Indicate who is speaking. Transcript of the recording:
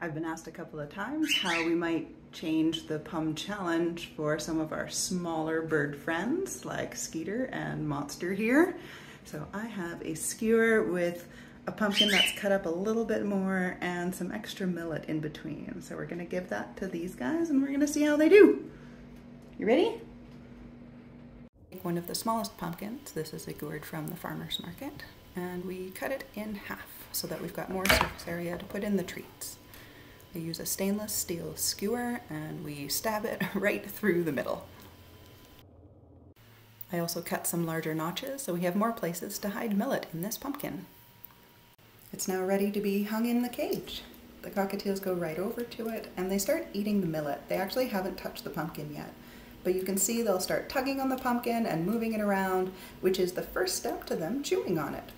Speaker 1: I've been asked a couple of times how we might change the PUMM challenge for some of our smaller bird friends like Skeeter and Monster here. So I have a skewer with a pumpkin that's cut up a little bit more and some extra millet in between. So we're gonna give that to these guys and we're gonna see how they do. You ready? Take one of the smallest pumpkins. This is a gourd from the farmer's market. And we cut it in half so that we've got more surface area to put in the treats. Use a stainless steel skewer and we stab it right through the middle. I also cut some larger notches so we have more places to hide millet in this pumpkin. It's now ready to be hung in the cage. The cockatiels go right over to it and they start eating the millet. They actually haven't touched the pumpkin yet, but you can see they'll start tugging on the pumpkin and moving it around, which is the first step to them chewing on it.